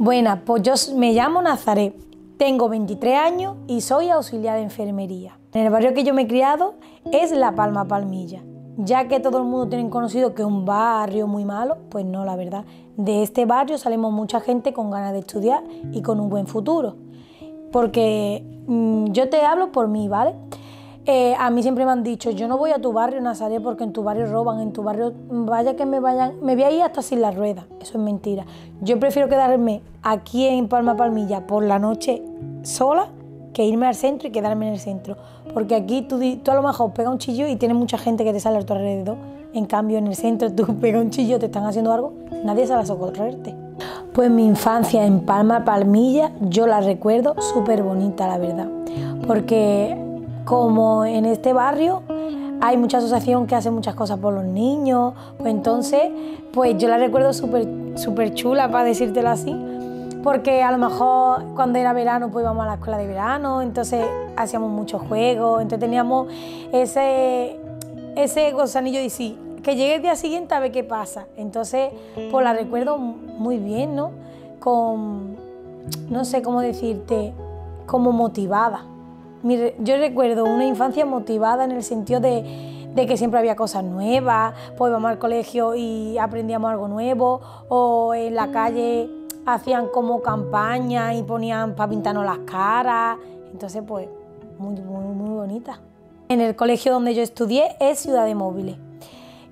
Buenas, pues yo me llamo Nazaret, tengo 23 años y soy auxiliar de enfermería. En el barrio que yo me he criado es La Palma Palmilla. Ya que todo el mundo tiene conocido que es un barrio muy malo, pues no, la verdad. De este barrio salimos mucha gente con ganas de estudiar y con un buen futuro. Porque mm, yo te hablo por mí, ¿vale? Eh, a mí siempre me han dicho, yo no voy a tu barrio, Nazaret, porque en tu barrio roban, en tu barrio, vaya que me vayan, me voy a ir hasta sin la rueda. Eso es mentira. Yo prefiero quedarme aquí en Palma Palmilla por la noche sola que irme al centro y quedarme en el centro. Porque aquí tú, a lo mejor pega un chillo y tienes mucha gente que te sale a tu alrededor. En cambio, en el centro tú pega un chillo, te están haciendo algo, nadie sale a socorrerte. Pues mi infancia en Palma Palmilla, yo la recuerdo súper bonita, la verdad. Porque como en este barrio hay mucha asociación que hace muchas cosas por los niños, pues entonces, pues yo la recuerdo súper super chula, para decírtelo así, porque a lo mejor cuando era verano pues íbamos a la escuela de verano, entonces hacíamos muchos juegos, entonces teníamos ese, ese gozanillo de sí, que llegue el día siguiente a ver qué pasa. Entonces, pues la recuerdo muy bien, ¿no? Con, no sé cómo decirte, como motivada yo recuerdo una infancia motivada en el sentido de, que siempre había cosas nuevas, pues íbamos al colegio y aprendíamos algo nuevo, o en la calle hacían como campaña y ponían para pintarnos las caras, entonces pues muy, muy, muy bonita. En el colegio donde yo estudié es Ciudad de Móviles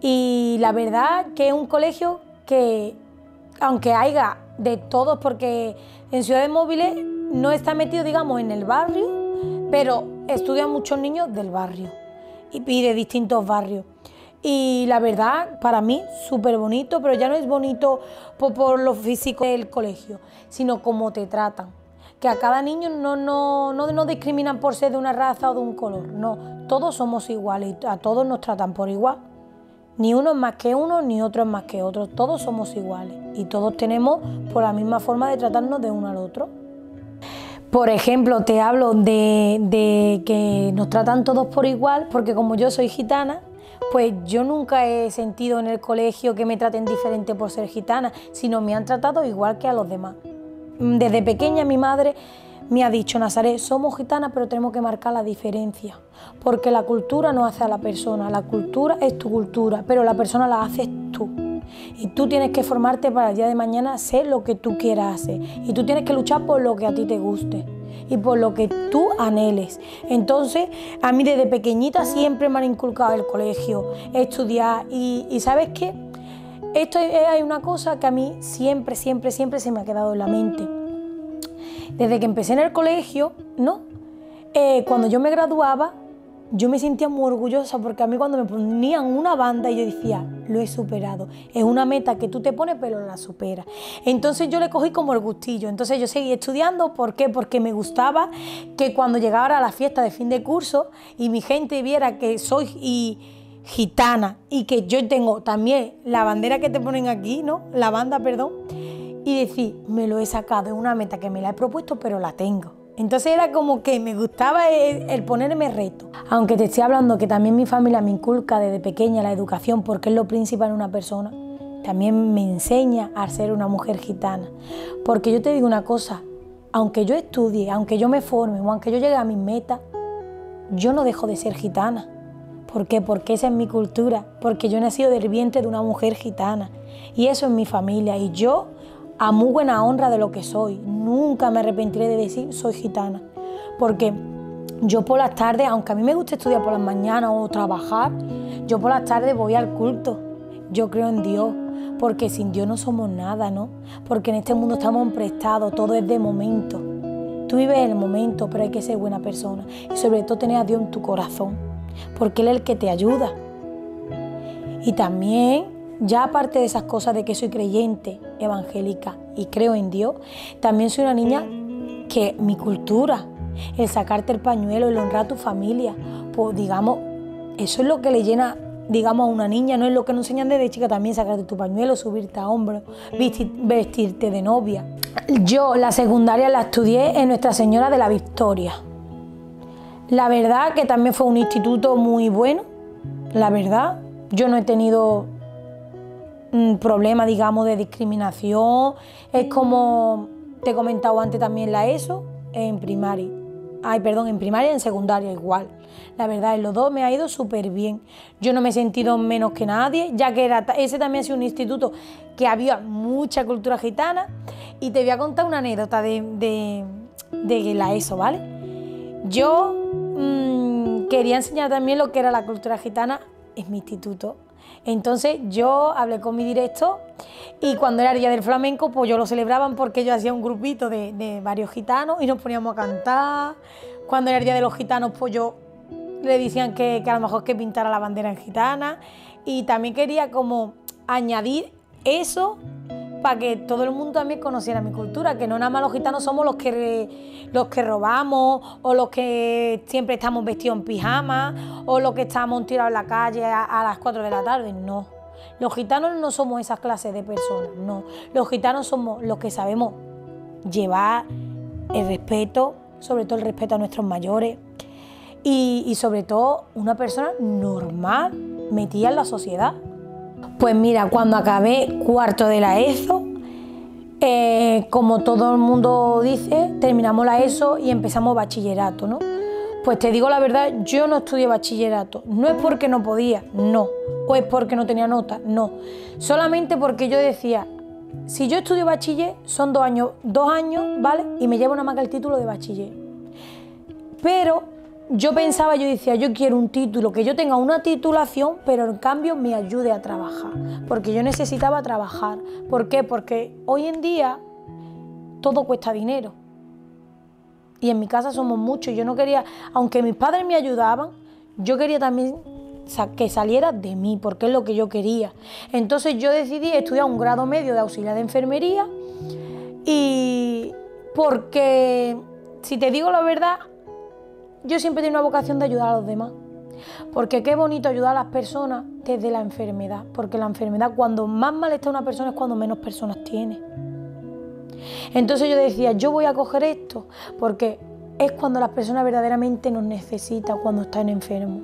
y la verdad que es un colegio que, aunque haya de todos, porque en Ciudad de Móviles no está metido, digamos, en el barrio, pero estudian muchos niños del barrio y de distintos barrios. Y la verdad, para mí, súper bonito, pero ya no es bonito por, lo físico del colegio, sino cómo te tratan. Que a cada niño no, no, no, discriminan por ser de una raza o de un color, no, todos somos iguales y a todos nos tratan por igual. Ni uno es más que uno, ni otro es más que otro, todos somos iguales y todos tenemos por la misma forma de tratarnos de uno al otro. Por ejemplo, te hablo de, que nos tratan todos por igual, porque como yo soy gitana, pues yo nunca he sentido en el colegio que me traten diferente por ser gitana, sino me han tratado igual que a los demás. Desde pequeña mi madre me ha dicho, Nazaret, somos gitanas, pero tenemos que marcar la diferencia, porque la cultura no hace a la persona, la cultura es tu cultura, pero la persona la haces tú. Y tú tienes que formarte para el día de mañana ser lo que tú quieras hacer. Y tú tienes que luchar por lo que a ti te guste y por lo que tú anheles. Entonces, a mí desde pequeñita siempre me han inculcado el colegio, estudiar. Y, ¿sabes qué? Esto hay una cosa que a mí siempre, siempre, siempre se me ha quedado en la mente. Desde que empecé en el colegio, ¿no? Eh, cuando yo me graduaba, yo me sentía muy orgullosa porque a mí cuando me ponían una banda y yo decía, lo he superado. Es una meta que tú te pones pero la superas. Entonces yo le cogí como el gustillo. Entonces yo seguí estudiando. ¿Por qué? Porque me gustaba que cuando llegara a la fiesta de fin de curso y mi gente viera que soy gitana y que yo tengo también la bandera que te ponen aquí, ¿no? La banda, perdón. Y decir, me lo he sacado. Es una meta que me la he propuesto pero la tengo. Entonces era como que me gustaba el, ponerme reto. Aunque te estoy hablando que también mi familia me inculca desde pequeña la educación porque es lo principal en una persona, también me enseña a ser una mujer gitana. Porque yo te digo una cosa, aunque yo estudie, aunque yo me forme o aunque yo llegue a mis metas, yo no dejo de ser gitana. ¿Por qué? Porque esa es mi cultura, porque yo he nacido del vientre de una mujer gitana y eso es mi familia y yo a muy buena honra de lo que soy. Nunca me arrepentiré de decir soy gitana. Porque yo por las tardes, aunque a mí me gusta estudiar por las mañanas o trabajar, yo por las tardes voy al culto. Yo creo en Dios, porque sin Dios no somos nada, ¿no? Porque en este mundo estamos prestados, todo es de momento. Tú vives el momento, pero hay que ser buena persona. Y sobre todo tener a Dios en tu corazón, porque Él es el que te ayuda. Y también ya aparte de esas cosas de que soy creyente, evangélica y creo en Dios, también soy una niña que mi cultura, el sacarte el pañuelo, el honrar a tu familia, pues digamos, eso es lo que le llena, digamos, a una niña, no es lo que nos enseñan desde chica también, sacarte tu pañuelo, subirte a hombros, vestirte de novia. Yo la secundaria la estudié en Nuestra Señora de la Victoria. La verdad que también fue un instituto muy bueno, la verdad. Yo no he tenido un problema, digamos, de discriminación. Es como te he comentado antes también la ESO en primaria. Ay, perdón, en primaria y en secundaria igual. La verdad, en los dos me ha ido súper bien. Yo no me he sentido menos que nadie, ya que era, ese también ha sido un instituto que había mucha cultura gitana. Y te voy a contar una anécdota de, de, la ESO, ¿vale? Yo mm, quería enseñar también lo que era la cultura gitana en mi instituto. Entonces yo hablé con mi directo y cuando era el Día del Flamenco, pues yo lo celebraban porque yo hacía un grupito de, varios gitanos y nos poníamos a cantar. Cuando era el Día de los Gitanos, pues yo le decían que, a lo mejor que pintara la bandera en gitana y también quería como añadir eso para que todo el mundo también conociera mi cultura, que no nada más los gitanos somos los que, los que robamos o los que siempre estamos vestidos en pijama o los que estamos tirados en la calle a, las 4 de la tarde, no. Los gitanos no somos esas clases de personas, no. Los gitanos somos los que sabemos llevar el respeto, sobre todo el respeto a nuestros mayores, y, sobre todo una persona normal, metida en la sociedad. Pues mira, cuando acabé cuarto de la ESO, eh, como todo el mundo dice, terminamos la ESO y empezamos bachillerato, ¿no? Pues te digo la verdad, yo no estudié bachillerato. No es porque no podía, no. O es porque no tenía nota, no. Solamente porque yo decía, si yo estudio bachiller, son dos años, dos años, ¿vale? Y me llevo una más el título de bachiller. Pero yo pensaba, yo decía, yo quiero un título, que yo tenga una titulación, pero en cambio me ayude a trabajar, porque yo necesitaba trabajar. ¿Por qué? Porque hoy en día todo cuesta dinero. Y en mi casa somos muchos. Yo no quería, aunque mis padres me ayudaban, yo quería también que saliera de mí, porque es lo que yo quería. Entonces yo decidí estudiar un grado medio de auxiliar de enfermería y porque, si te digo la verdad, yo siempre tengo una vocación de ayudar a los demás. Porque qué bonito ayudar a las personas desde la enfermedad. Porque la enfermedad, cuando más mal está una persona, es cuando menos personas tiene. Entonces yo decía, yo voy a coger esto, porque es cuando las personas verdaderamente nos necesitan, cuando están enfermos.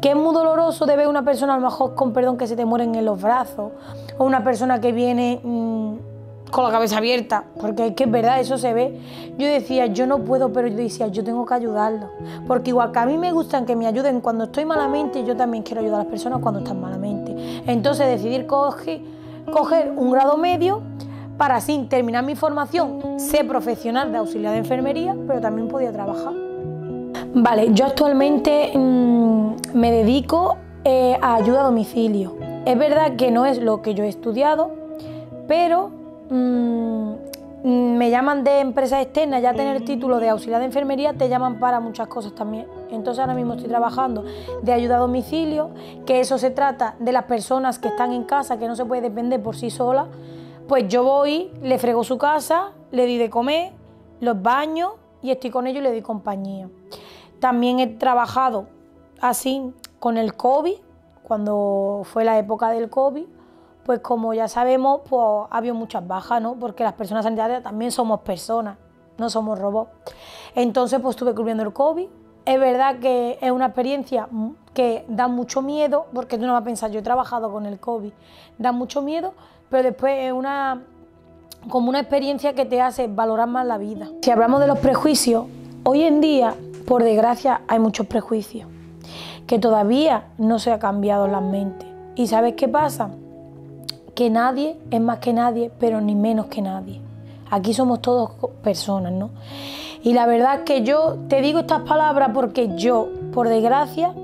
Que es muy doloroso de ver una persona a lo mejor con perdón que se te mueren en los brazos, o una persona que viene... Mm, con la cabeza abierta, porque es que es verdad, eso se ve. Yo decía, yo no puedo, pero yo decía, yo tengo que ayudarlo. Porque igual que a mí me gustan que me ayuden cuando estoy malamente, yo también quiero ayudar a las personas cuando están malamente. Entonces decidí coger, un grado medio para así terminar mi formación, ser profesional de auxiliar de enfermería, pero también podía trabajar. Vale, yo actualmente mm, me dedico eh, a ayuda a domicilio. Es verdad que no es lo que yo he estudiado, pero Mm, me llaman de empresas externas, ya tener título de auxiliar de enfermería, te llaman para muchas cosas también. Entonces ahora mismo estoy trabajando de ayuda a domicilio, que eso se trata de las personas que están en casa, que no se puede depender por sí sola. Pues yo voy, le frego su casa, le di de comer, los baños y estoy con ellos y le doy compañía. También he trabajado así con el COVID, cuando fue la época del COVID, pues como ya sabemos, pues ha habido muchas bajas, ¿no? Porque las personas sanitarias también somos personas, no somos robots. Entonces, pues estuve cubriendo el COVID. Es verdad que es una experiencia que da mucho miedo, porque tú no vas a pensar, yo he trabajado con el COVID, da mucho miedo, pero después es una como una experiencia que te hace valorar más la vida. Si hablamos de los prejuicios, hoy en día, por desgracia, hay muchos prejuicios que todavía no se ha cambiado en las mentes. ¿Y sabes qué pasa? Que nadie es más que nadie, pero ni menos que nadie. Aquí somos todos personas, ¿no? Y la verdad es que yo te digo estas palabras porque yo, por desgracia,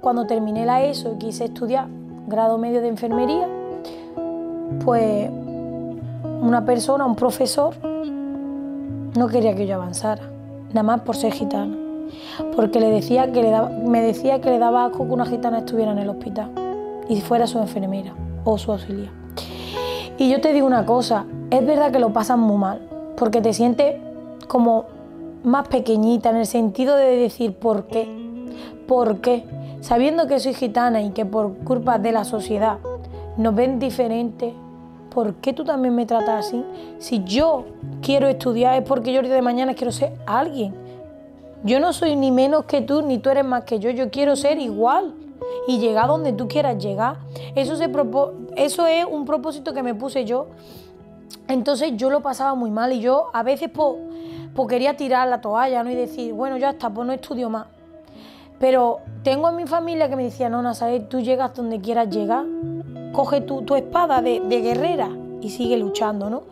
cuando terminé la ESO y quise estudiar grado medio de enfermería, pues una persona, un profesor, no quería que yo avanzara, nada más por ser gitana. Porque le decía que le daba, me decía que le daba asco que una gitana estuviera en el hospital y fuera su enfermera o su auxiliar. Y yo te digo una cosa, es verdad que lo pasan muy mal, porque te sientes como más pequeñita en el sentido de decir por qué, por qué, sabiendo que soy gitana y que por culpa de la sociedad nos ven diferentes, ¿por qué tú también me tratas así? Si yo quiero estudiar es porque yo día de mañana quiero ser alguien. Yo no soy ni menos que tú, ni tú eres más que yo, yo quiero ser igual y llegar donde tú quieras llegar. Eso, es un propósito que me puse yo Entonces yo lo pasaba muy mal y yo a veces pues, pues quería tirar la toalla ¿no? y decir, bueno, ya está, pues no estudio más. Pero tengo en mi familia que me decía, no, Nazaret, tú llegas donde quieras llegar, coge tu, espada de, de, guerrera y sigue luchando, ¿no?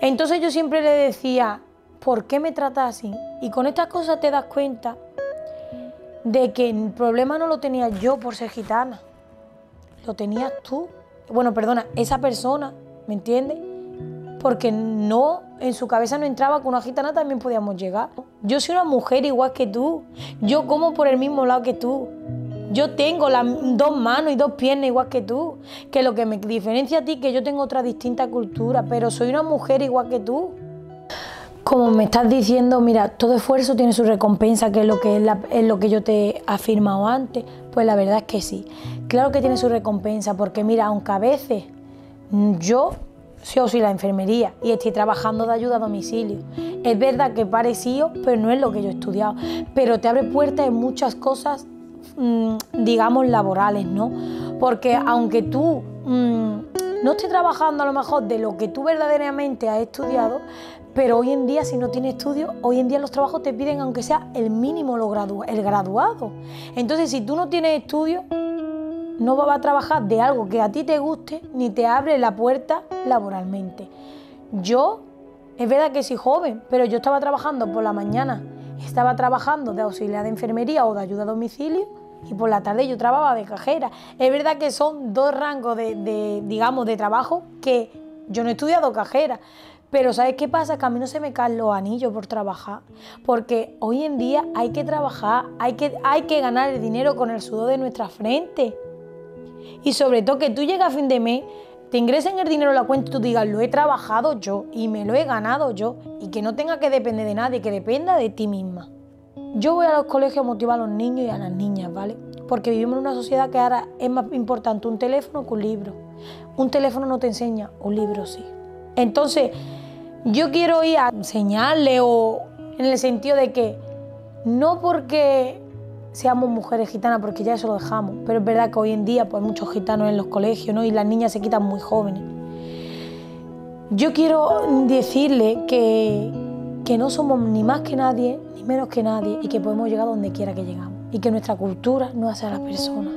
Entonces yo siempre le decía, ¿por qué me tratas así? Y con estas cosas te das cuenta de que el problema no lo tenía yo por ser gitana, lo tenías tú. Bueno, perdona, esa persona, ¿me entiendes? Porque no, en su cabeza no entraba que una gitana también podíamos llegar. Yo soy una mujer igual que tú, yo como por el mismo lado que tú. Yo tengo las dos manos y dos piernas igual que tú. Que lo que me diferencia a ti es que yo tengo otra distinta cultura, pero soy una mujer igual que tú. Como me estás diciendo, mira, todo esfuerzo tiene su recompensa, que es lo que, es, es lo que yo te he afirmado antes, pues la verdad es que sí. Claro que tiene su recompensa, porque mira, aunque a veces yo soy la enfermería y estoy trabajando de ayuda a domicilio. Es verdad que parecido, pero no es lo que yo he estudiado. Pero te abre puertas en muchas cosas, mmm, digamos, laborales, ¿no? Porque aunque tú mmm, no estés trabajando a lo mejor de lo que tú verdaderamente has estudiado, pero hoy en día si no tienes estudio, hoy en día los trabajos te piden aunque sea el mínimo lo gradu el graduado. Entonces si tú no tienes estudio, no vas a trabajar de algo que a ti te guste ni te abre la puerta laboralmente. Yo, es verdad que soy joven, pero yo estaba trabajando por la mañana, estaba trabajando de auxiliar de enfermería o de ayuda a domicilio y por la tarde yo trabajaba de cajera. Es verdad que son dos rangos de, de digamos, de trabajo que yo no he estudiado cajera, pero ¿sabes qué pasa? Que a mí no se me caen los anillos por trabajar. Porque hoy en día hay que trabajar, hay que, hay que ganar el dinero con el sudor de nuestra frente. Y sobre todo que tú llegas a fin de mes, te ingresen el dinero en la cuenta y tú digas, lo he trabajado yo y me lo he ganado yo y que no tenga que depender de nadie, que dependa de ti misma. Yo voy a los colegios a motivar a los niños y a las niñas, ¿vale? Porque vivimos en una sociedad que ahora es más importante un teléfono que un libro. Un teléfono no te enseña, un libro sí. Entonces, yo quiero ir a enseñarle o en el sentido de que no porque seamos mujeres gitanas, porque ya eso lo dejamos. Pero es verdad que hoy en día pues, hay muchos gitanos en los colegios ¿no? y las niñas se quitan muy jóvenes. Yo quiero decirle que, que no somos ni más que nadie, ni menos que nadie, y que podemos llegar donde quiera que llegamos. Y que nuestra cultura no hace a las personas.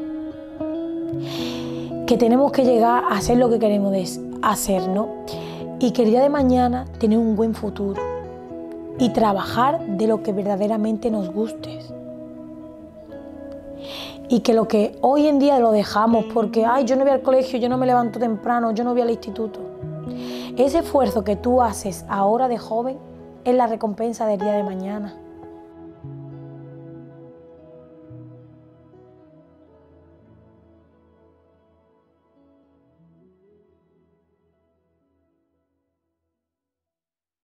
Que tenemos que llegar a hacer lo que queremos hacer, ¿no? Y que el día de mañana tener un buen futuro. Y trabajar de lo que verdaderamente nos guste y que lo que hoy en día lo dejamos porque, ay, yo no voy al colegio, yo no me levanto temprano, yo no voy al instituto. Ese esfuerzo que tú haces ahora de joven es la recompensa del día de mañana.